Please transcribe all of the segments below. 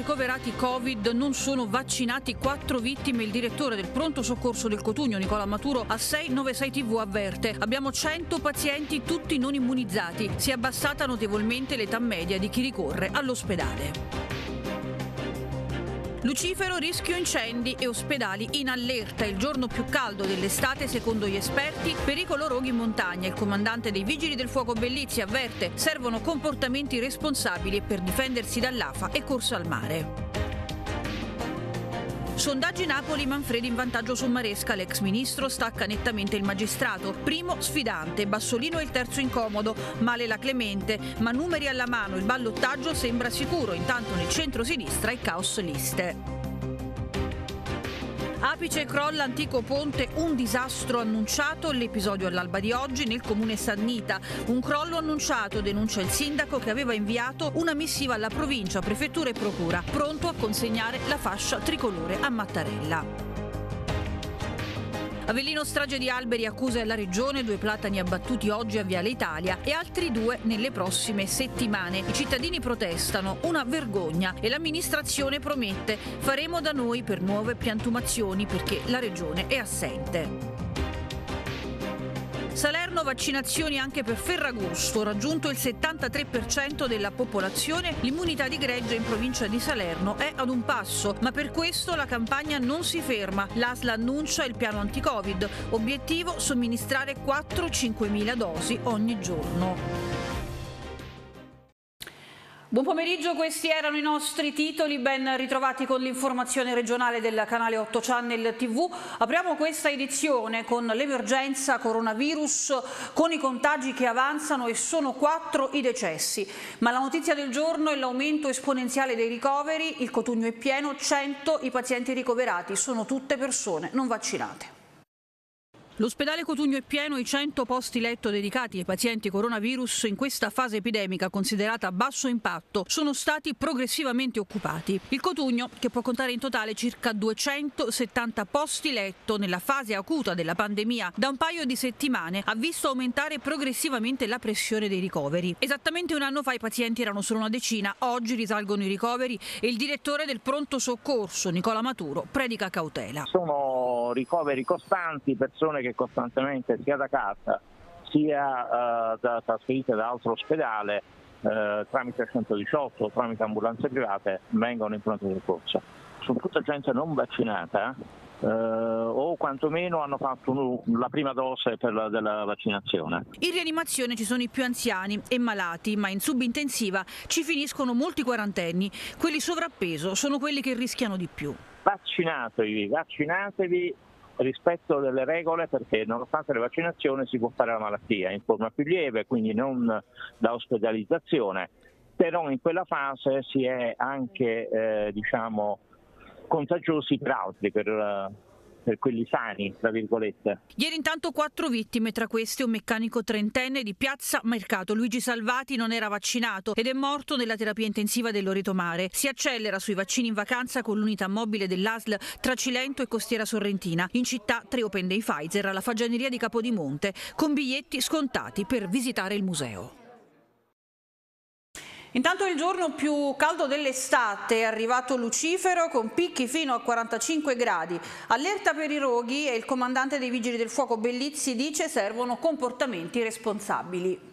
Ricoverati Covid non sono vaccinati, quattro vittime. Il direttore del pronto soccorso del Cotugno, Nicola Maturo, a 696 TV avverte. Abbiamo 100 pazienti tutti non immunizzati. Si è abbassata notevolmente l'età media di chi ricorre all'ospedale. Lucifero, rischio incendi e ospedali in allerta. Il giorno più caldo dell'estate, secondo gli esperti, pericolo roghi in montagna. Il comandante dei Vigili del Fuoco Bellizzi avverte servono comportamenti responsabili per difendersi dall'afa e corso al mare. Sondaggi Napoli, Manfredi in vantaggio su Maresca, l'ex ministro stacca nettamente il magistrato. Primo sfidante, Bassolino è il terzo incomodo, male la Clemente, ma numeri alla mano, il ballottaggio sembra sicuro, intanto nel centro-sinistra il caos liste. Apice crolla antico ponte, un disastro annunciato, l'episodio all'alba di oggi nel comune Sannita. Un crollo annunciato, denuncia il sindaco che aveva inviato una missiva alla provincia, prefettura e procura, pronto a consegnare la fascia tricolore a Mattarella. Avellino strage di alberi accuse alla regione, due platani abbattuti oggi a Viale Italia e altri due nelle prossime settimane. I cittadini protestano, una vergogna e l'amministrazione promette faremo da noi per nuove piantumazioni perché la regione è assente. Salerno vaccinazioni anche per Ferragosto, raggiunto il 73% della popolazione, l'immunità di gregge in provincia di Salerno è ad un passo, ma per questo la campagna non si ferma. L'ASLA annuncia il piano anti-Covid, obiettivo somministrare 4-5 mila dosi ogni giorno. Buon pomeriggio, questi erano i nostri titoli, ben ritrovati con l'informazione regionale del canale 8 Channel TV. Apriamo questa edizione con l'emergenza coronavirus, con i contagi che avanzano e sono quattro i decessi. Ma la notizia del giorno è l'aumento esponenziale dei ricoveri, il Cotugno è pieno, 100 i pazienti ricoverati, sono tutte persone non vaccinate. L'ospedale Cotugno è pieno, i 100 posti letto dedicati ai pazienti coronavirus in questa fase epidemica considerata a basso impatto sono stati progressivamente occupati. Il Cotugno, che può contare in totale circa 270 posti letto nella fase acuta della pandemia da un paio di settimane, ha visto aumentare progressivamente la pressione dei ricoveri. Esattamente un anno fa i pazienti erano solo una decina, oggi risalgono i ricoveri e il direttore del pronto soccorso, Nicola Maturo, predica cautela. Sono ricoveri costanti, persone che che costantemente sia da casa sia eh, da, trasferite da altro ospedale eh, tramite 118 o tramite ambulanze private vengono in pronto soccorso. Sono tutta gente non vaccinata eh, o quantomeno hanno fatto la prima dose la, della vaccinazione. In rianimazione ci sono i più anziani e malati, ma in subintensiva ci finiscono molti quarantenni. Quelli sovrappeso sono quelli che rischiano di più. Vaccinatevi, vaccinatevi rispetto delle regole perché nonostante le vaccinazioni si può fare la malattia in forma più lieve, quindi non da ospedalizzazione, però in quella fase si è anche eh, diciamo, contagiosi per altri, per, per quelli sani, tra virgolette. Ieri intanto quattro vittime, tra queste un meccanico trentenne di Piazza Mercato. Luigi Salvati non era vaccinato ed è morto nella terapia intensiva dell'Oreto Mare. Si accelera sui vaccini in vacanza con l'unità mobile dell'ASL tra Cilento e Costiera Sorrentina. In città tre Open Day Pfizer alla fagianeria di Capodimonte, con biglietti scontati per visitare il museo. Intanto il giorno più caldo dell'estate è arrivato Lucifero con picchi fino a 45 gradi. Allerta per i roghi e il comandante dei Vigili del Fuoco Bellizzi dice servono comportamenti responsabili.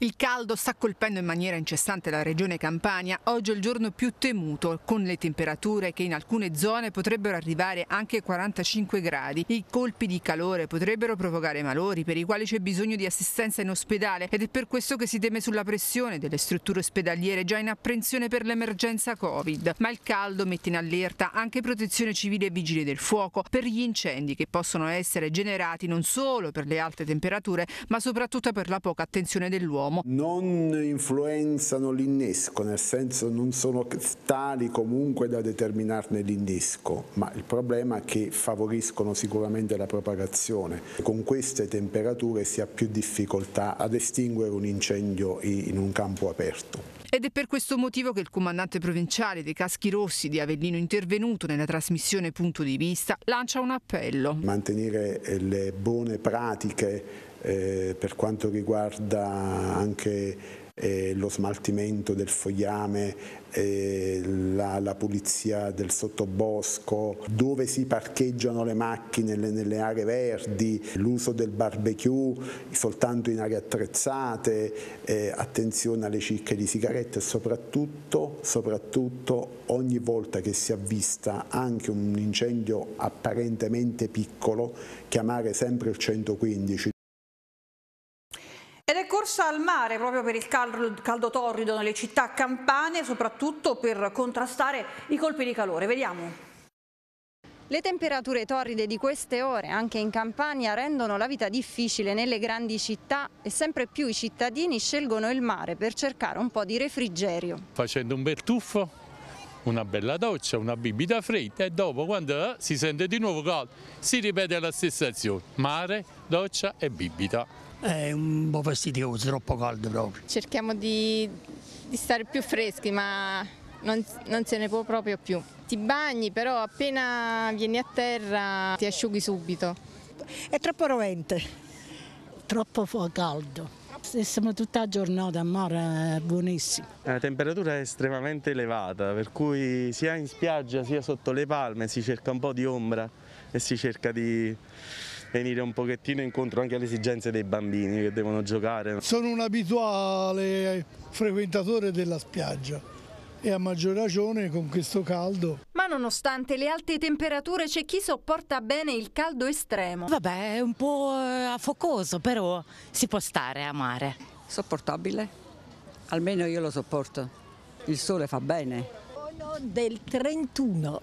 Il caldo sta colpendo in maniera incessante la regione Campania, oggi è il giorno più temuto, con le temperature che in alcune zone potrebbero arrivare anche ai 45 gradi. I colpi di calore potrebbero provocare malori per i quali c'è bisogno di assistenza in ospedale ed è per questo che si teme sulla pressione delle strutture ospedaliere già in apprensione per l'emergenza Covid. Ma il caldo mette in allerta anche protezione civile e vigili del fuoco per gli incendi che possono essere generati non solo per le alte temperature ma soprattutto per la poca attenzione dell'uomo dell'uomo. Non influenzano l'innesco, nel senso non sono tali comunque da determinarne l'innesco, ma il problema è che favoriscono sicuramente la propagazione. Con queste temperature si ha più difficoltà ad estinguere un incendio in un campo aperto. Ed è per questo motivo che il comandante provinciale dei Caschi Rossi di Avellino intervenuto nella trasmissione Punto di Vista lancia un appello. Mantenere le buone pratiche eh, per quanto riguarda anche eh, lo smaltimento del fogliame, eh, la, la, pulizia del sottobosco, dove si parcheggiano le macchine nelle, nelle aree verdi, l'uso del barbecue soltanto in aree attrezzate, eh, attenzione alle cicche di sigarette e soprattutto, soprattutto ogni volta che si avvista anche un incendio apparentemente piccolo chiamare sempre il 115 ed è corsa al mare proprio per il caldo, caldo torrido nelle città campane, soprattutto per contrastare i colpi di calore. Vediamo. Le temperature torride di queste ore, anche in Campania, rendono la vita difficile nelle grandi città e sempre più i cittadini scelgono il mare per cercare un po' di refrigerio. Facendo un bel tuffo, una bella doccia, una bibita fredda e dopo quando si sente di nuovo caldo si ripete la stessa azione, mare, doccia e bibita. È un po' fastidioso, troppo caldo proprio. Cerchiamo di, di stare più freschi ma non, non, se ne può proprio più. Ti bagni però appena vieni a terra ti asciughi subito. È troppo rovente, troppo caldo. Siamo tutta la giornata a mare, è buonissimo. La temperatura è estremamente elevata, per cui sia in spiaggia sia sotto le palme si cerca un po' di ombra e si cerca di venire un pochettino incontro anche alle esigenze dei bambini che devono giocare. Sono un abituale frequentatore della spiaggia e a maggior ragione con questo caldo. Ma nonostante le alte temperature c'è chi sopporta bene il caldo estremo. Vabbè, è un po' eh, affocoso, però si può stare a mare. Sopportabile, almeno io lo sopporto. Il sole fa bene. Sono del 31,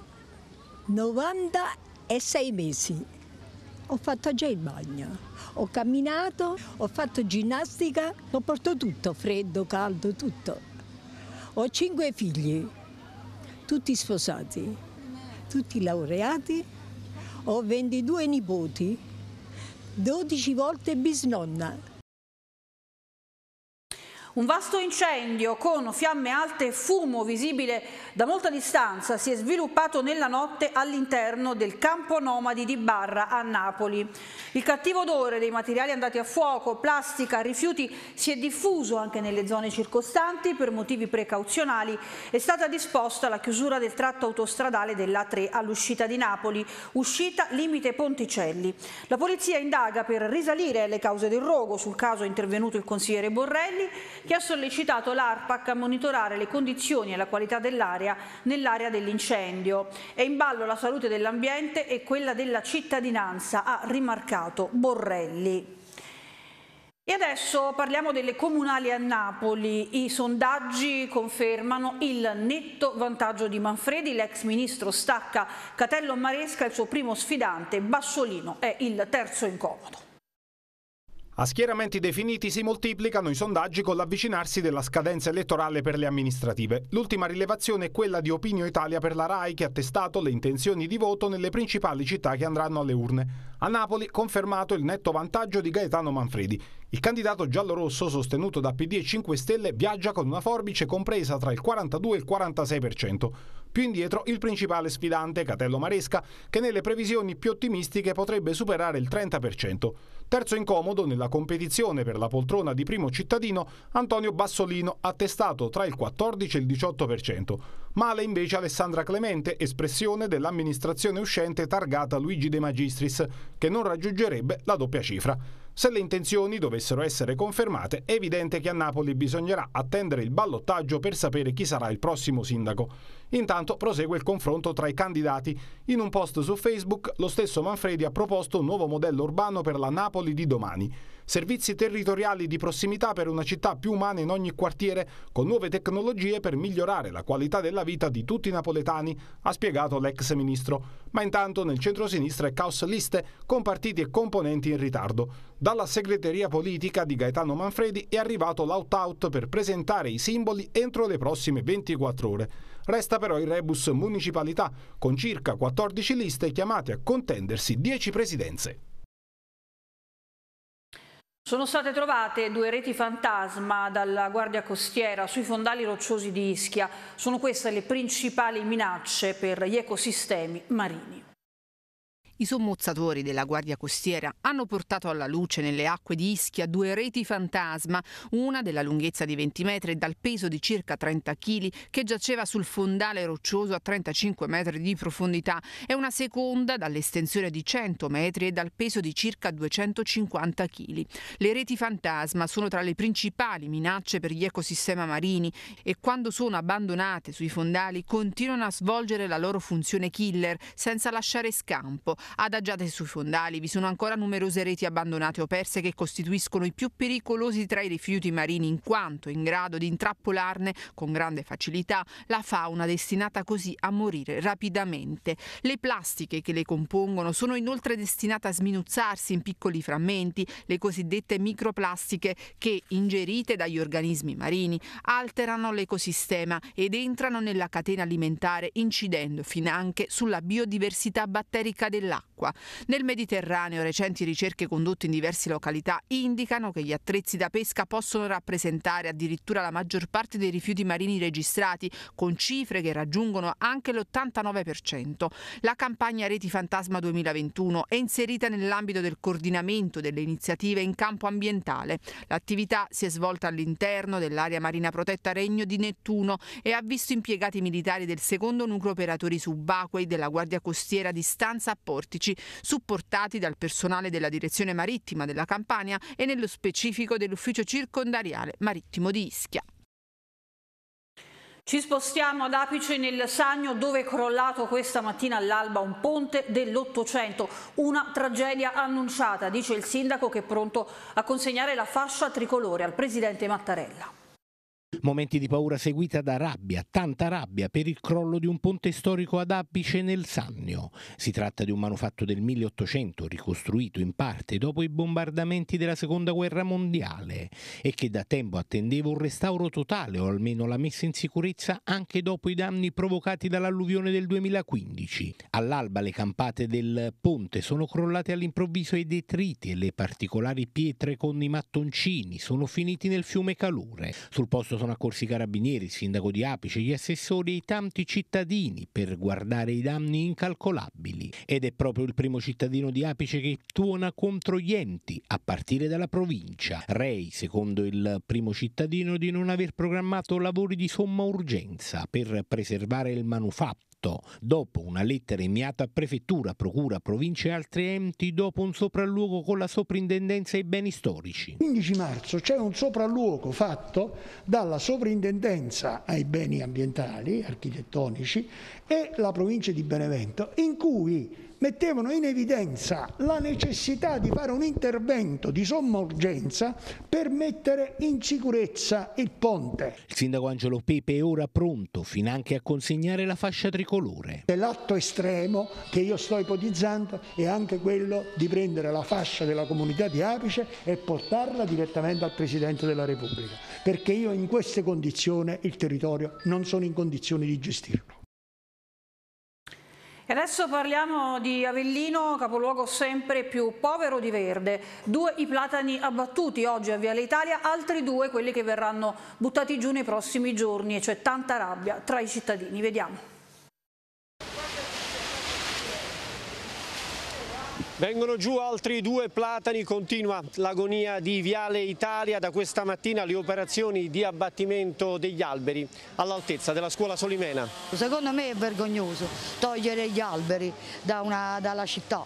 96 mesi ho fatto già il bagno, ho camminato, ho fatto ginnastica, sopporto tutto, freddo, caldo, tutto. Ho cinque figli, tutti sposati, tutti laureati, ho 22 nipoti, 12 volte bisnonna. Un vasto incendio con fiamme alte e fumo visibile da molta distanza si è sviluppato nella notte all'interno del campo nomadi di Barra a Napoli. Il cattivo odore dei materiali andati a fuoco, plastica, rifiuti si è diffuso anche nelle zone circostanti per motivi precauzionali. È stata disposta la chiusura del tratto autostradale dell'A3 all'uscita di Napoli, uscita limite Ponticelli. La polizia indaga per risalire alle cause del rogo, sul caso è intervenuto il consigliere Borrelli che ha sollecitato l'ARPAC a monitorare le condizioni e la qualità dell'aria nell'area dell'incendio. È in ballo la salute dell'ambiente e quella della cittadinanza, ha rimarcato Borrelli. E adesso parliamo delle comunali a Napoli. I sondaggi confermano il netto vantaggio di Manfredi. L'ex ministro stacca Catello Maresca, il suo primo sfidante. Bassolino è il terzo incomodo. A schieramenti definiti si moltiplicano i sondaggi con l'avvicinarsi della scadenza elettorale per le amministrative. L'ultima rilevazione è quella di Opinio Italia per la RAI che ha testato le intenzioni di voto nelle principali città che andranno alle urne. A Napoli confermato il netto vantaggio di Gaetano Manfredi. Il candidato giallorosso sostenuto da PD e 5 Stelle viaggia con una forbice compresa tra il 42 e il 46%. Più indietro il principale sfidante, Catello Maresca, che nelle previsioni più ottimistiche potrebbe superare il 30%. Terzo incomodo nella competizione per la poltrona di primo cittadino, Antonio Bassolino, attestato tra il 14 e il 18%. Male invece Alessandra Clemente, espressione dell'amministrazione uscente targata Luigi De Magistris, che non raggiungerebbe la doppia cifra. Se le intenzioni dovessero essere confermate, è evidente che a Napoli bisognerà attendere il ballottaggio per sapere chi sarà il prossimo sindaco. Intanto prosegue il confronto tra i candidati. In un post su Facebook, lo stesso Manfredi ha proposto un nuovo modello urbano per la Napoli di domani servizi territoriali di prossimità per una città più umana in ogni quartiere, con nuove tecnologie per migliorare la qualità della vita di tutti i napoletani, ha spiegato l'ex ministro. Ma intanto nel centro-sinistra è caos liste con partiti e componenti in ritardo. Dalla segreteria politica di Gaetano Manfredi è arrivato l'out-out per presentare i simboli entro le prossime 24 ore. Resta però il rebus municipalità, con circa 14 liste chiamate a contendersi 10 presidenze. Sono state trovate due reti fantasma dalla Guardia Costiera sui fondali rocciosi di Ischia. Sono queste le principali minacce per gli ecosistemi marini. I sommozzatori della Guardia Costiera hanno portato alla luce nelle acque di Ischia due reti fantasma, una della lunghezza di 20 metri e dal peso di circa 30 kg che giaceva sul fondale roccioso a 35 metri di profondità e una seconda dall'estensione di 100 metri e dal peso di circa 250 kg. Le reti fantasma sono tra le principali minacce per gli ecosistemi marini e quando sono abbandonate sui fondali continuano a svolgere la loro funzione killer senza lasciare scampo. Adagiate sui fondali vi sono ancora numerose reti abbandonate o perse che costituiscono i più pericolosi tra i rifiuti marini in quanto in grado di intrappolarne con grande facilità la fauna destinata così a morire rapidamente. Le plastiche che le compongono sono inoltre destinate a sminuzzarsi in piccoli frammenti, le cosiddette microplastiche che, ingerite dagli organismi marini, alterano l'ecosistema ed entrano nella catena alimentare incidendo finanche sulla biodiversità batterica dell'acqua. Nel Mediterraneo recenti ricerche condotte in diverse località indicano che gli attrezzi da pesca possono rappresentare addirittura la maggior parte dei rifiuti marini registrati, con cifre che raggiungono anche l'89%. La campagna Reti Fantasma 2021 è inserita nell'ambito del coordinamento delle iniziative in campo ambientale. L'attività si è svolta all'interno dell'area marina protetta Regno di Nettuno e ha visto impiegati militari del secondo nucleo operatori subacquei della Guardia Costiera di Stanza a Portici, supportati dal personale della Direzione Marittima della Campania e nello specifico dell'Ufficio Circondariale Marittimo di Ischia. Ci spostiamo ad Apice nel Sagno dove è crollato questa mattina all'alba un ponte dell'Ottocento. Una tragedia annunciata, dice il sindaco che è pronto a consegnare la fascia tricolore al presidente Mattarella. Momenti di paura seguita da rabbia, tanta rabbia per il crollo di un ponte storico ad Apice nel Sannio. Si tratta di un manufatto del 1800 ricostruito in parte dopo i bombardamenti della Seconda Guerra Mondiale e che da tempo attendeva un restauro totale o almeno la messa in sicurezza anche dopo i danni provocati dall'alluvione del 2015. All'alba le campate del ponte sono crollate all'improvviso e i detriti e le particolari pietre con i mattoncini sono finiti nel fiume Calure. Sul posto sono accorsi i carabinieri, il sindaco di Apice, gli assessori e tanti cittadini per guardare i danni incalcolabili. Ed è proprio il primo cittadino di Apice che tuona contro gli enti, a partire dalla provincia. Rei, secondo il primo cittadino, di non aver programmato lavori di somma urgenza per preservare il manufatto dopo una lettera inviata a prefettura, procura, province e altri enti dopo un sopralluogo con la soprintendenza ai beni storici. 15 marzo c'è un sopralluogo fatto dalla soprintendenza ai beni ambientali, architettonici e la provincia di Benevento in cui mettevano in evidenza la necessità di fare un intervento di somma urgenza per mettere in sicurezza il ponte. Il sindaco Angelo Pepe è ora pronto finanche a consegnare la fascia tricolore. L'atto estremo che io sto ipotizzando è anche quello di prendere la fascia della comunità di Apice e portarla direttamente al Presidente della Repubblica, perché io in queste condizioni il territorio non sono in condizioni di gestirlo. Adesso parliamo di Avellino, capoluogo sempre più povero di verde. Due i platani abbattuti oggi a Viale Italia, altri due quelli che verranno buttati giù nei prossimi giorni e c'è tanta rabbia tra i cittadini. Vediamo. Vengono giù altri due platani, continua l'agonia di Viale Italia, da questa mattina le operazioni di abbattimento degli alberi all'altezza della scuola Solimena. Secondo me è vergognoso togliere gli alberi da una, dalla città.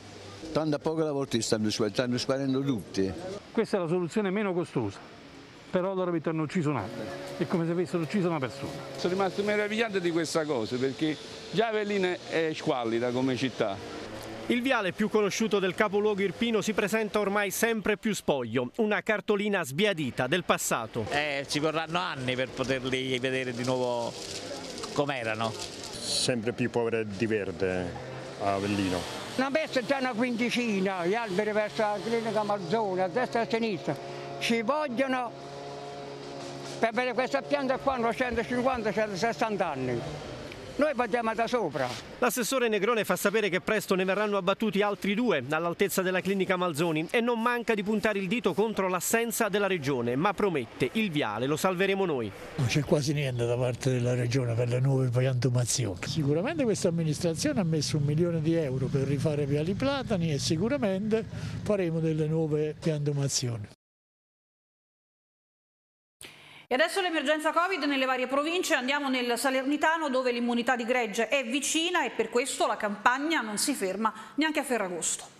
Tanto a poco la volta stanno, stanno sparendo tutti. Questa è la soluzione meno costosa, però loro avete ucciso un albero, è come se avessero ucciso una persona. Sono rimasto meravigliato di questa cosa perché già Avellino è squallida come città. Il viale più conosciuto del capoluogo irpino si presenta ormai sempre più spoglio, una cartolina sbiadita del passato. Eh, ci vorranno anni per poterli vedere di nuovo com'erano. Sempre più povere di verde a Avellino. Una pezza già una quindicina, gli alberi verso la clinica Marzone, a destra e a sinistra. Ci vogliono per avere questa pianta qua 150-160 anni. Noi partiamo da sopra. L'assessore Negrone fa sapere che presto ne verranno abbattuti altri due all'altezza della clinica Malzoni e non manca di puntare il dito contro l'assenza della regione, ma promette il viale lo salveremo noi. Non c'è quasi niente da parte della regione per le nuove piantumazioni. Sicuramente questa amministrazione ha messo un milione di euro per rifare Viali Platani e sicuramente faremo delle nuove piantumazioni. E adesso l'emergenza Covid nelle varie province, andiamo nel Salernitano dove l'immunità di gregge è vicina e per questo la campagna non si ferma neanche a Ferragosto.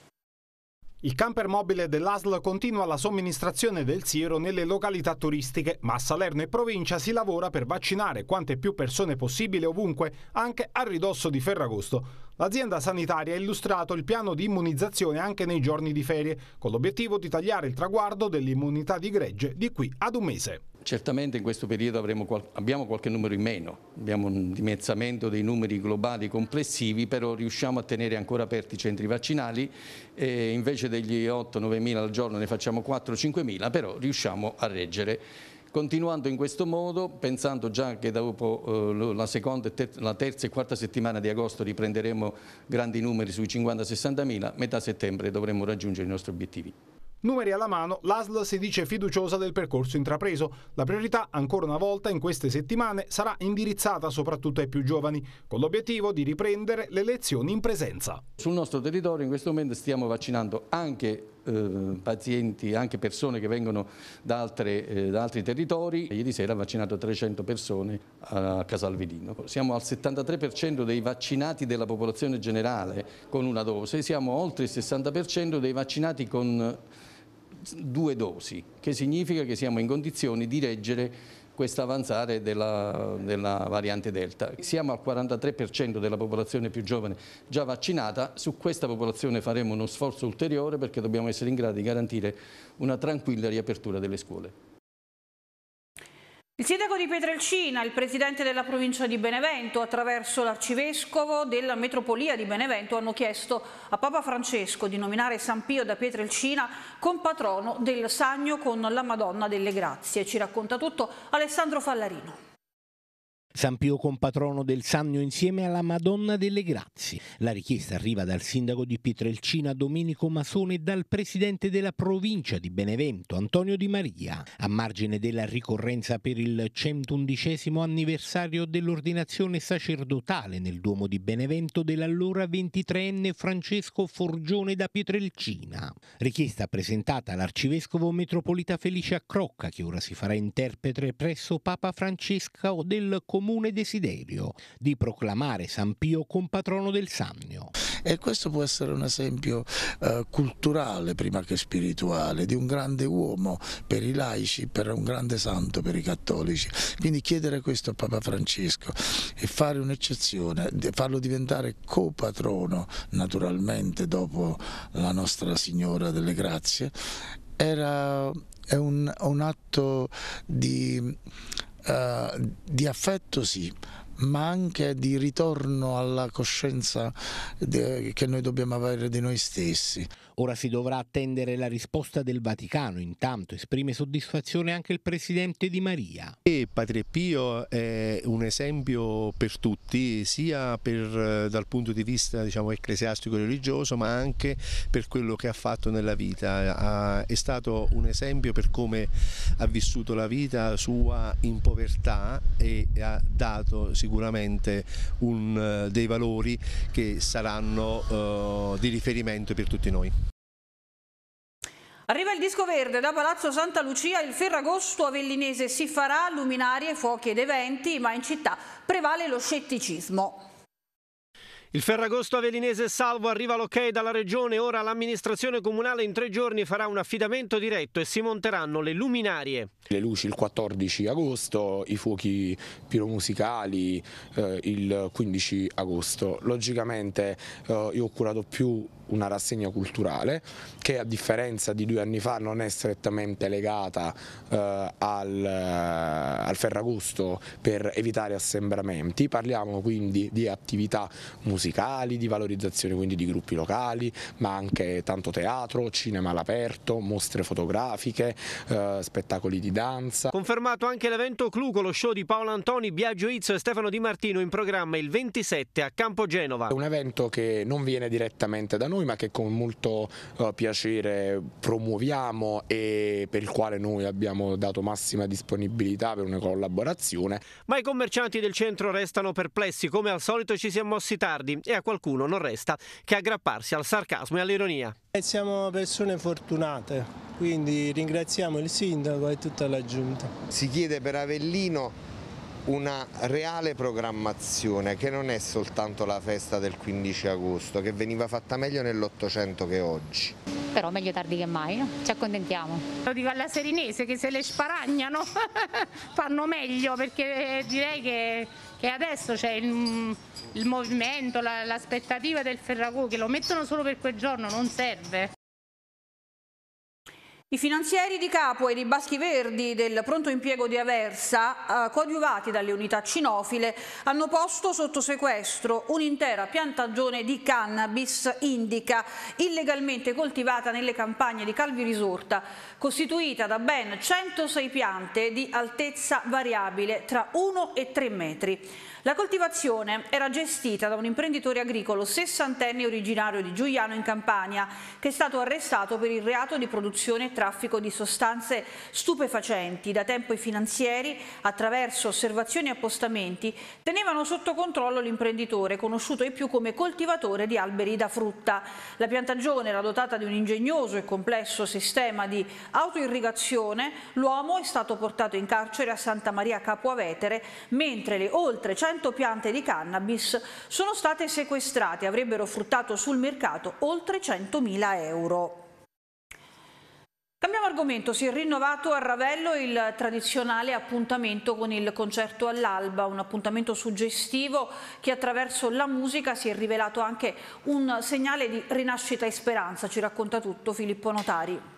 Il camper mobile dell'ASL continua la somministrazione del siero nelle località turistiche, ma a Salerno e provincia si lavora per vaccinare quante più persone possibile ovunque, anche a ridosso di Ferragosto. L'azienda sanitaria ha illustrato il piano di immunizzazione anche nei giorni di ferie, con l'obiettivo di tagliare il traguardo dell'immunità di gregge di qui ad un mese. Certamente in questo periodo qual abbiamo qualche numero in meno, abbiamo un dimezzamento dei numeri globali complessivi, però riusciamo a tenere ancora aperti i centri vaccinali e invece degli 8-9 mila al giorno ne facciamo 4-5 mila, però riusciamo a reggere. Continuando in questo modo, pensando già che dopo eh, la, seconda, la terza e quarta settimana di agosto riprenderemo grandi numeri sui 50-60 mila, metà settembre dovremo raggiungere i nostri obiettivi. Numeri alla mano, l'ASL si dice fiduciosa del percorso intrapreso. La priorità, ancora una volta, in queste settimane sarà indirizzata soprattutto ai più giovani, con l'obiettivo di riprendere le lezioni in presenza. Sul nostro territorio in questo momento stiamo vaccinando anche eh, pazienti, anche persone che vengono da, altre, eh, da, altri territori. Ieri sera ha vaccinato 300 persone a Casalvedino. Siamo al 73% dei vaccinati della popolazione generale con una dose, siamo oltre il 60% dei vaccinati con due dosi, che significa che siamo in condizioni di reggere questo avanzare della, della, variante Delta. Siamo al 43% della popolazione più giovane già vaccinata, su questa popolazione faremo uno sforzo ulteriore perché dobbiamo essere in grado di garantire una tranquilla riapertura delle scuole. Il sindaco di Petrelcina, il presidente della provincia di Benevento, attraverso l'arcivescovo della metropolia di Benevento, hanno chiesto a Papa Francesco di nominare San Pio da Petrelcina compatrono del Sagno con la Madonna delle Grazie. Ci racconta tutto Alessandro Fallarino. San Pio compatrono del Sannio insieme alla Madonna delle Grazie. La richiesta arriva dal sindaco di Pietrelcina Domenico Masone e dal presidente della provincia di Benevento Antonio Di Maria, a margine della ricorrenza per il 111 anniversario dell'ordinazione sacerdotale nel Duomo di Benevento dell'allora 23enne Francesco Forgione da Pietrelcina. Richiesta presentata all'arcivescovo metropolita Felice Accrocca che ora si farà interprete presso Papa Francesco del Comune comune desiderio di proclamare San Pio compatrono del Sannio. E questo può essere un esempio eh, culturale prima che spirituale di un grande uomo per i laici, per un grande santo per i cattolici. Quindi chiedere questo a Papa Francesco e fare un'eccezione, farlo diventare copatrono naturalmente dopo la Nostra Signora delle Grazie, era, è un, un atto di eh, di affetto sì, ma anche di ritorno alla coscienza che noi dobbiamo avere di noi stessi. Ora si dovrà attendere la risposta del Vaticano, intanto esprime soddisfazione anche il presidente Di Maria. E Padre Pio è un esempio per tutti, sia per, dal punto di vista diciamo, ecclesiastico e religioso, ma anche per quello che ha fatto nella vita. È stato un esempio per come ha vissuto la vita sua in povertà e ha dato sicuramente un, dei valori che saranno uh, di riferimento per tutti noi. Arriva il disco verde da Palazzo Santa Lucia, il Ferragosto avellinese si farà, luminarie, fuochi ed eventi, ma in città prevale lo scetticismo. Il Ferragosto Avellinese salvo arriva l'ok dalla regione, ora l'amministrazione comunale in tre giorni farà un affidamento diretto e si monteranno le luminarie. Le luci il 14 agosto, i fuochi piromusicali eh, il 15 agosto. Logicamente eh, io ho curato più una rassegna culturale che a differenza di due anni fa non è strettamente legata eh, al, eh, al Ferragosto per evitare assembramenti, parliamo quindi di attività musicali, di valorizzazione quindi di gruppi locali, ma anche tanto teatro, cinema all'aperto, mostre fotografiche, eh, spettacoli di danza. Confermato anche l'evento Clu con lo show di Paolo Antoni, Biagio Izzo e Stefano Di Martino in programma il 27 a Campo Genova. È un evento che non viene direttamente da noi ma che con molto uh, piacere promuoviamo e per il quale noi abbiamo dato massima disponibilità per una collaborazione. Ma i commercianti del centro restano perplessi, come al solito ci si è mossi tardi e a qualcuno non resta che aggrapparsi al sarcasmo e all'ironia. Siamo persone fortunate, quindi ringraziamo il sindaco e tutta la giunta. Si chiede per Avellino una reale programmazione che non è soltanto la festa del 15 agosto, che veniva fatta meglio nell'Ottocento che oggi. Però meglio tardi che mai, no? ci accontentiamo. Lo dico alla Serinese che se le sparagnano fanno meglio perché direi che, che adesso c'è il, il, movimento, l'aspettativa del Ferrago che lo mettono solo per quel giorno, non serve. I finanzieri di Capua e di Baschi Verdi del pronto impiego di Aversa, eh, coadiuvati dalle unità cinofile, hanno posto sotto sequestro un'intera piantagione di cannabis indica illegalmente coltivata nelle campagne di Calvi Risorta, costituita da ben 106 piante di altezza variabile tra 1 e 3 metri. La coltivazione era gestita da un imprenditore agricolo sessantenne originario di Giuliano in Campania, che è stato arrestato per il reato di produzione e traffico di sostanze stupefacenti. Da tempo i finanzieri, attraverso osservazioni e appostamenti, tenevano sotto controllo l'imprenditore, conosciuto ai più come coltivatore di alberi da frutta. La piantagione era dotata di un ingegnoso e complesso sistema di autoirrigazione. L'uomo è stato portato in carcere a Santa Maria Capua Vetere, mentre le oltre 100 100 piante di cannabis sono state sequestrate, avrebbero fruttato sul mercato oltre 100.000 euro. Cambiamo argomento, si è rinnovato a Ravello il tradizionale appuntamento con il concerto all'alba, un appuntamento suggestivo che attraverso la musica si è rivelato anche un segnale di rinascita e speranza, ci racconta tutto Filippo Notari.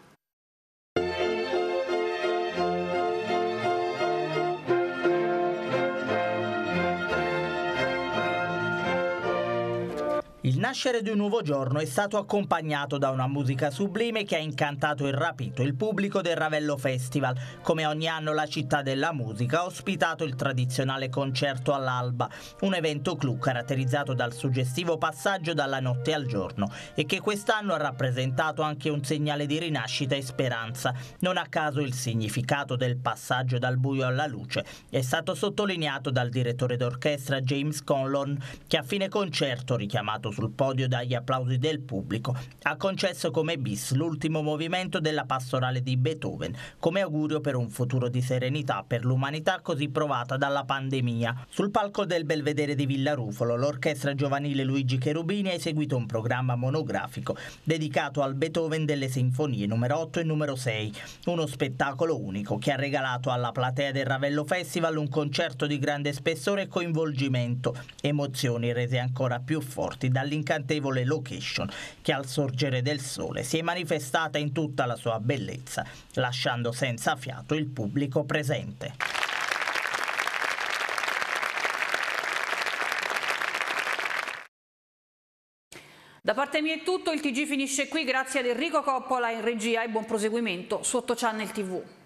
Il nascere di un nuovo giorno è stato accompagnato da una musica sublime che ha incantato e rapito il pubblico del Ravello Festival. Come ogni anno la città della musica ha ospitato il tradizionale concerto all'alba, un evento clou caratterizzato dal suggestivo passaggio dalla notte al giorno e che quest'anno ha rappresentato anche un segnale di rinascita e speranza. Non a caso il significato del passaggio dal buio alla luce è stato sottolineato dal direttore d'orchestra James Conlon che a fine concerto richiamato sul podio dagli applausi del pubblico, ha concesso come bis l'ultimo movimento della pastorale di Beethoven, come augurio per un futuro di serenità per l'umanità così provata dalla pandemia. Sul palco del Belvedere di Villarufolo, l'orchestra giovanile Luigi Cherubini ha eseguito un programma monografico dedicato al Beethoven delle sinfonie numero 8 e numero 6, uno spettacolo unico che ha regalato alla platea del Ravello Festival un concerto di grande spessore e coinvolgimento, emozioni rese ancora più forti dalle dall'incantevole location che al sorgere del sole si è manifestata in tutta la sua bellezza, lasciando senza fiato il pubblico presente. Da parte mia è tutto, il TG finisce qui, grazie ad Enrico Coppola in regia e buon proseguimento su 8 Channel TV.